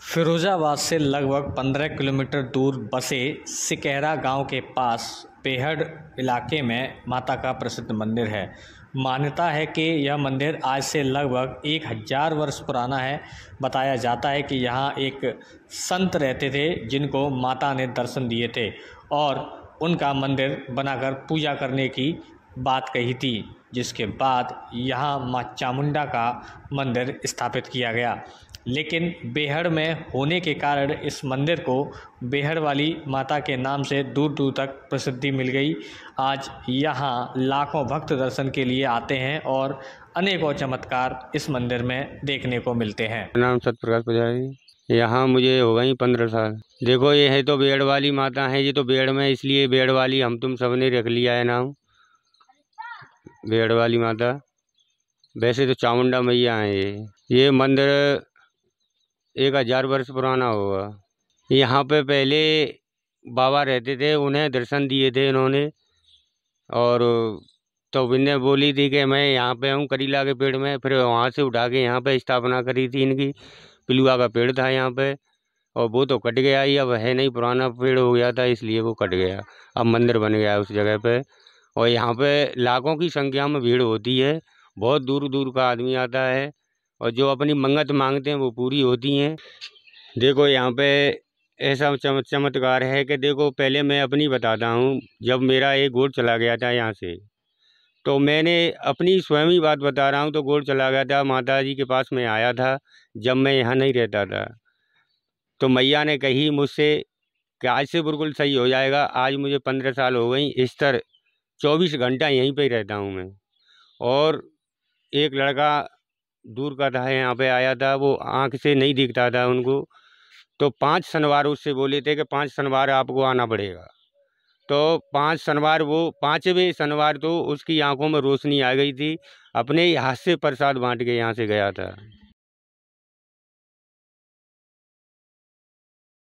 फिरोजाबाद से लगभग 15 किलोमीटर दूर बसे सिकहरा गाँव के पास पेहड़ इलाके में माता का प्रसिद्ध मंदिर है। मान्यता है कि यह मंदिर आज से लगभग एक हज़ार वर्ष पुराना है। बताया जाता है कि यहाँ एक संत रहते थे, जिनको माता ने दर्शन दिए थे और उनका मंदिर बनाकर पूजा करने की बात कही थी, जिसके बाद यहाँ माँ चामुंडा का मंदिर स्थापित किया गया। लेकिन बेहड़ में होने के कारण इस मंदिर को बेहड़ वाली माता के नाम से दूर दूर तक प्रसिद्धि मिल गई। आज यहाँ लाखों भक्त दर्शन के लिए आते हैं और अनेकों चमत्कार इस मंदिर में देखने को मिलते हैं। नाम सतप्रकाश पुजारी। यहाँ मुझे हो गई पंद्रह साल। देखो, ये है तो बेड़ वाली माता है, ये तो बेड़ में इसलिए बेड़ वाली हम तुम सबने रख लिया है नाम। बेड़ वाली माता। वैसे तो चामुंडा मैया है ये। ये मंदिर एक हज़ार वर्ष पुराना होगा यहाँ पे पहले बाबा रहते थे, उन्हें दर्शन दिए थे इन्होंने। और तो इन्हें बोली थी कि मैं यहाँ पे हूँ, करीला के पेड़ में। फिर वहाँ से उठा के यहाँ पे स्थापना करी थी इनकी। पिलुआ का पेड़ था यहाँ पे। और वो तो कट गया ही, अब है नहीं, पुराना पेड़ हो गया था, इसलिए वो कट गया। अब मंदिर बन गया उस जगह पे। और यहाँ पे लाखों की संख्या में भीड़ होती है। बहुत दूर दूर का आदमी आता है। और जो अपनी मंगत मांगते हैं वो पूरी होती हैं। देखो, यहाँ पे ऐसा चम चमत्कार है कि देखो, पहले मैं अपनी बताता हूँ, जब मेरा एक गोड़ चला गया था यहाँ से तो मैंने अपनी स्वयं ही बात बता रहा हूँ तो गोड़ चला गया था माता जी के पास मैं आया था, जब मैं यहाँ नहीं रहता था। तो मैया ने कही मुझसे कि आज से बिल्कुल सही हो जाएगा, आज मुझे पंद्रह साल हो गई, इस तरह चौबीस घंटा यहीं पर ही रहता हूँ मैं। और एक लड़का दूर का था यहाँ पे आया था, वो आँख से नहीं दिखता था उनको। तो पाँच शनिवार उससे बोले थे कि पाँच शनिवार आपको आना पड़ेगा। तो पाँच शनिवार वो, पाँचवें शनिवार तो उसकी आँखों में रोशनी आ गई थी, अपने हाथ से प्रसाद बांट के यहाँ से गया था।